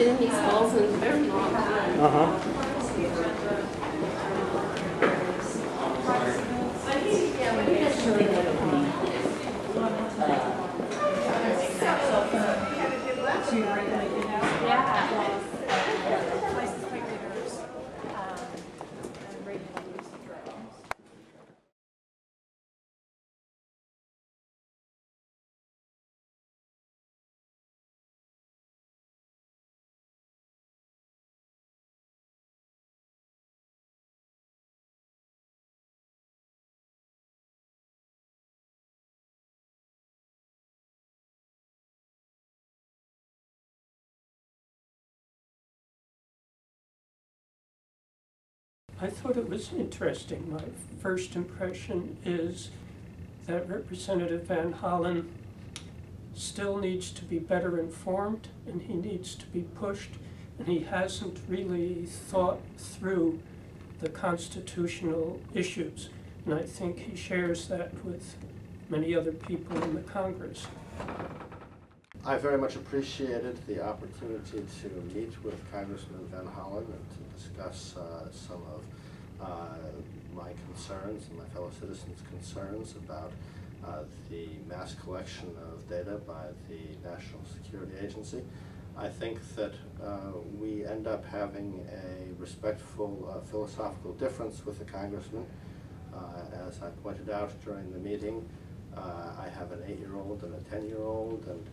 been in these halls in a very long time. Uh-huh. I thought it was interesting. My first impression is that Representative Van Hollen still needs to be better informed and he needs to be pushed and he hasn't really thought through the constitutional issues. And I think he shares that with many other people in the Congress. I very much appreciated the opportunity to meet with Congressman Van Hollen and to discuss uh, some of uh, my concerns and my fellow citizens' concerns about uh, the mass collection of data by the National Security Agency. I think that uh, we end up having a respectful uh, philosophical difference with the congressman. Uh, as I pointed out during the meeting, I have an eight-year-old and a ten-year-old, and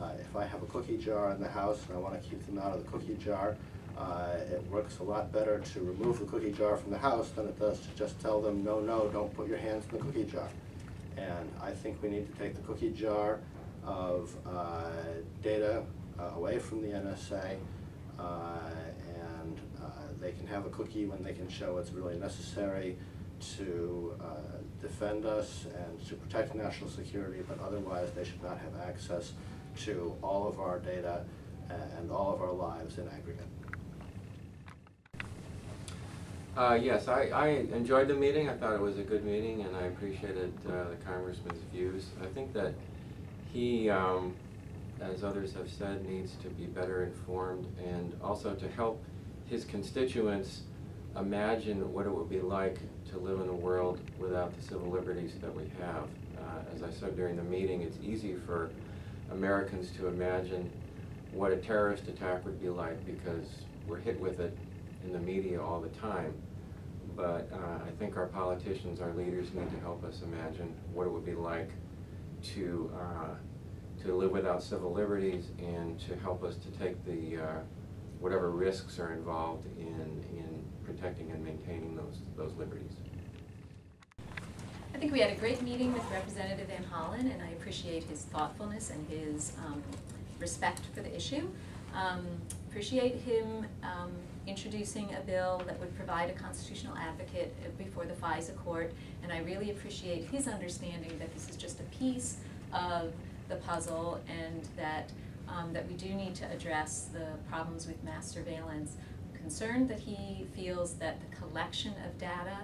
uh, if I have a cookie jar in the house and I want to keep them out of the cookie jar, uh, it works a lot better to remove the cookie jar from the house than it does to just tell them, no, no, don't put your hands in the cookie jar. And I think we need to take the cookie jar of uh, data uh, away from the NSA, uh, and uh, they can have a cookie when they can show it's really necessary to defend us and to protect national security, but otherwise they should not have access to all of our data and all of our lives in aggregate. Uh, yes, I, I enjoyed the meeting. I thought it was a good meeting, and I appreciated uh, the congressman's views. I think that he, um, as others have said, needs to be better informed and also to help his constituents imagine what it would be like to live in a world without the civil liberties that we have. Uh, as I said during the meeting, it's easy for Americans to imagine what a terrorist attack would be like because we're hit with it in the media all the time. But uh, I think our politicians, our leaders need to help us imagine what it would be like to, uh, to live without civil liberties and to help us to take the, uh, whatever risks are involved in, in protecting and maintaining those, those liberties. I think we had a great meeting with Representative Van Hollen, and I appreciate his thoughtfulness and his um, respect for the issue. Um, appreciate him um, introducing a bill that would provide a constitutional advocate before the FISA court, and I really appreciate his understanding that this is just a piece of the puzzle and that um, that we do need to address the problems with mass surveillance. I'm concerned that he feels that the collection of data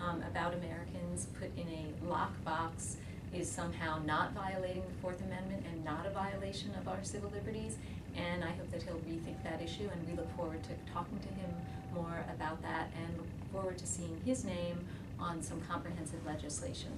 um, about Americans put in a lockbox is somehow not violating the Fourth Amendment and not a violation of our civil liberties. And I hope that he'll rethink that issue, and we look forward to talking to him more about that and look forward to seeing his name on some comprehensive legislation.